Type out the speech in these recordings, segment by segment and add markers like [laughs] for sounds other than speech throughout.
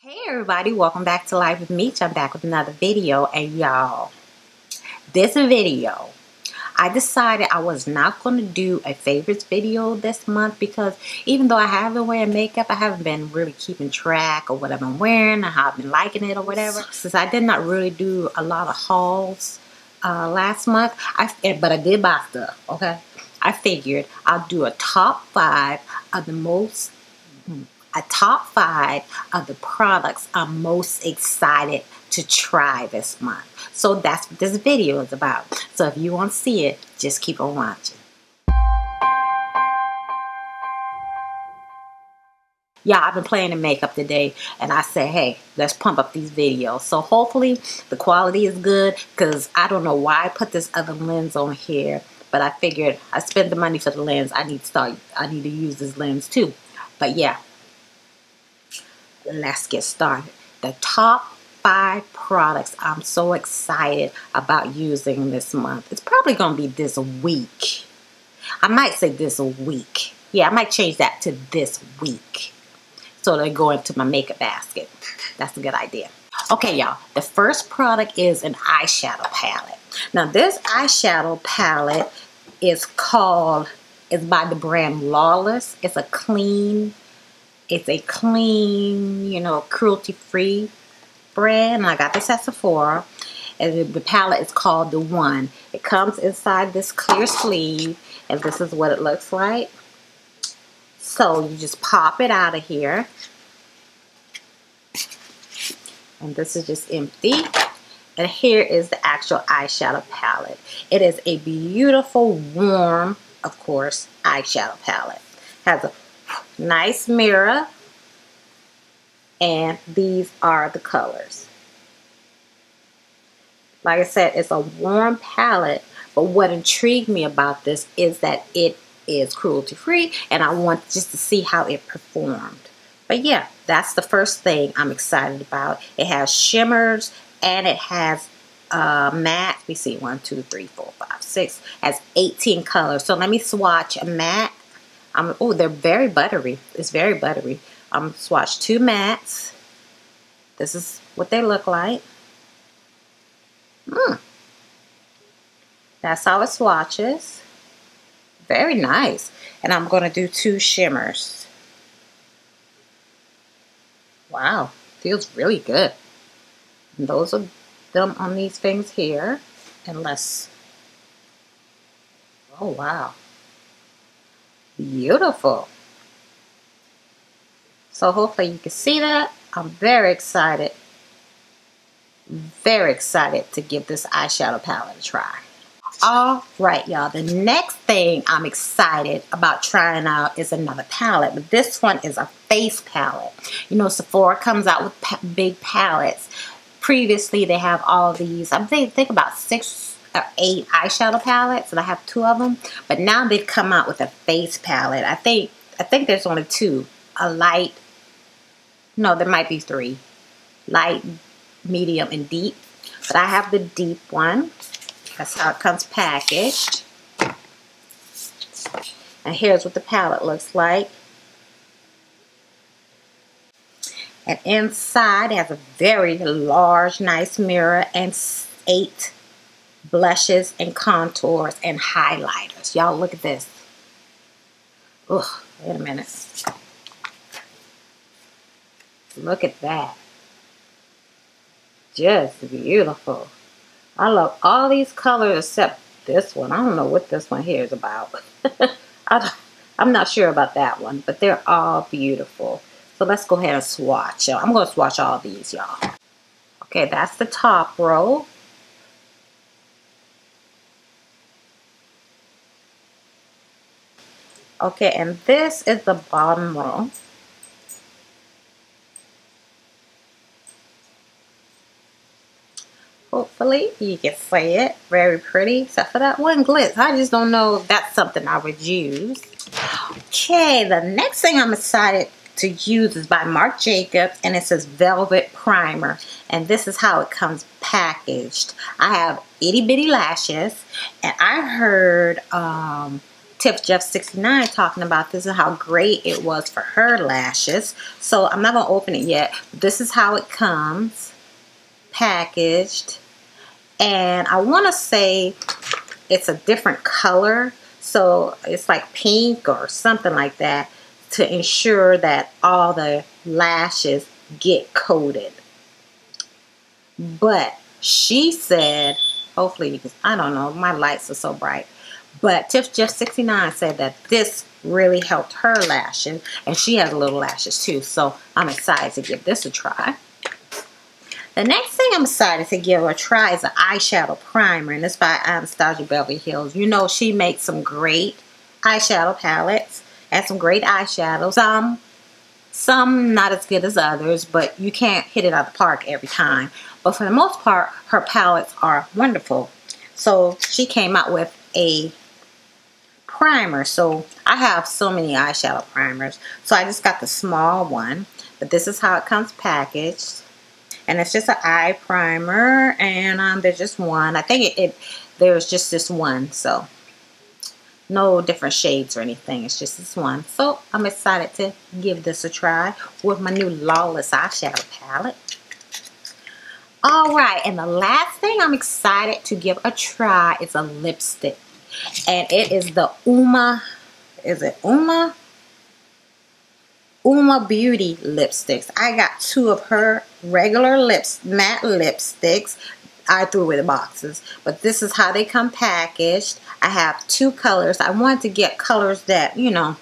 Hey everybody, welcome back to Life with Meech. I'm back with another video and y'all, this video, I decided I was not going to do a favorites video this month because even though I have been wearing makeup, I haven't been really keeping track of what I've been wearing or how I've been liking it or whatever. Since I did not really do a lot of hauls uh, last month, I eh, but I did buy stuff, okay? I figured I'll do a top five of the most a top five of the products I'm most excited to try this month. So that's what this video is about. So if you want to see it, just keep on watching. yeah, I've been playing in makeup today and I said, hey, let's pump up these videos. So hopefully the quality is good because I don't know why I put this other lens on here, but I figured I spent the money for the lens. I need to start, I need to use this lens too. But yeah, let's get started. The top five products I'm so excited about using this month. It's probably going to be this week. I might say this week. Yeah, I might change that to this week. So they go into my makeup basket. That's a good idea. Okay, y'all. The first product is an eyeshadow palette. Now, this eyeshadow palette is called, it's by the brand Lawless. It's a clean it's a clean, you know, cruelty-free brand. I got this at Sephora. And the palette is called The One. It comes inside this clear sleeve. And this is what it looks like. So you just pop it out of here. And this is just empty. And here is the actual eyeshadow palette. It is a beautiful, warm, of course, eyeshadow palette. Has a nice mirror. And these are the colors. Like I said it's a warm palette but what intrigued me about this is that it is cruelty free and I want just to see how it performed. But yeah that's the first thing I'm excited about. It has shimmers and it has uh, matte we see one two three four five six has 18 colors. So let me swatch a matte um, oh, they're very buttery. It's very buttery. I'm swatch two mattes. This is what they look like. Hmm. That's how it swatches. Very nice. And I'm going to do two shimmers. Wow. Feels really good. And those are them on these things here. And let's... Oh, wow. Beautiful. So hopefully you can see that. I'm very excited. Very excited to give this eyeshadow palette a try. All right, y'all. The next thing I'm excited about trying out is another palette. But this one is a face palette. You know, Sephora comes out with pa big palettes. Previously, they have all these, I think, think about six eight eyeshadow palettes, and I have two of them. But now they've come out with a face palette. I think I think there's only two. A light. No, there might be three. Light, medium, and deep. But I have the deep one. That's how it comes packaged. And here's what the palette looks like. And inside it has a very large, nice mirror and eight blushes and contours and highlighters. Y'all look at this. Ugh, wait a minute. Look at that. Just beautiful. I love all these colors except this one. I don't know what this one here is about. [laughs] I am not sure about that one, but they're all beautiful. So let's go ahead and swatch. I'm going to swatch all these, y'all. Okay, that's the top row. Okay, and this is the bottom row. Hopefully you can see it. Very pretty, except for that one glitz. I just don't know if that's something I would use. Okay, the next thing I'm excited to use is by Marc Jacobs and it says Velvet Primer. And this is how it comes packaged. I have itty bitty lashes and I heard um, Tiff Jeff 69 talking about this and how great it was for her lashes. So I'm not going to open it yet. This is how it comes packaged. And I want to say it's a different color. So it's like pink or something like that to ensure that all the lashes get coated. But she said, hopefully, because I don't know, my lights are so bright. But Tiff Jeff 69 said that this really helped her lashes. And she has little lashes too. So I'm excited to give this a try. The next thing I'm excited to give a try is an eyeshadow primer. And it's by Anastasia Beverly Hills. You know she makes some great eyeshadow palettes. And some great eyeshadows. Some some not as good as others, but you can't hit it out of the park every time. But for the most part, her palettes are wonderful. So she came out with a primer. So I have so many eyeshadow primers. So I just got the small one. But this is how it comes packaged. And it's just an eye primer. And um, there's just one. I think it, it there's just this one. So no different shades or anything. It's just this one. So I'm excited to give this a try with my new Lawless eyeshadow palette. Alright, and the last thing I'm excited to give a try is a lipstick. And it is the Uma, is it Uma? Uma Beauty lipsticks. I got two of her regular lips, matte lipsticks. I threw away the boxes. But this is how they come packaged. I have two colors. I wanted to get colors that, you know,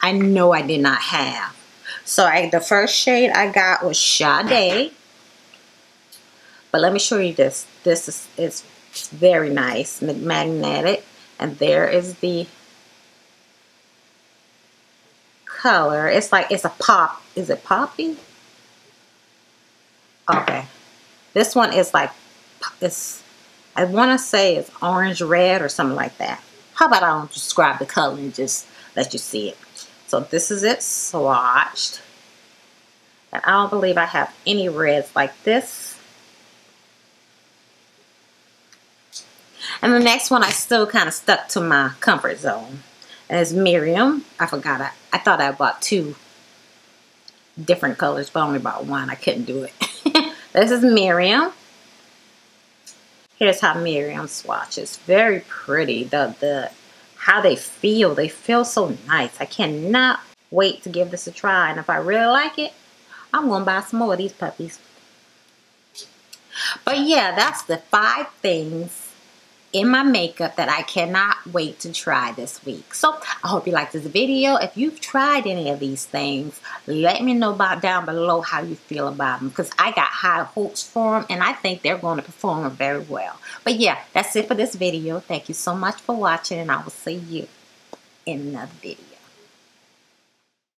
I know I did not have. So I, the first shade I got was Sade. But let me show you this. This is it's very nice, magnetic. And there is the color. It's like, it's a pop. Is it poppy? Okay. This one is like, it's, I want to say it's orange red or something like that. How about I don't describe the color and just let you see it. So this is it swatched. And I don't believe I have any reds like this. And the next one I still kind of stuck to my comfort zone. It's Miriam. I forgot. I, I thought I bought two different colors, but only bought one. I couldn't do it. [laughs] This is Miriam. Here's how Miriam swatches. Very pretty. The the how they feel. They feel so nice. I cannot wait to give this a try. And if I really like it, I'm going to buy some more of these puppies. But yeah, that's the five things in my makeup that I cannot wait to try this week. So I hope you liked this video. If you've tried any of these things, let me know about down below how you feel about them because I got high hopes for them and I think they're going to perform very well. But yeah, that's it for this video. Thank you so much for watching and I will see you in another video.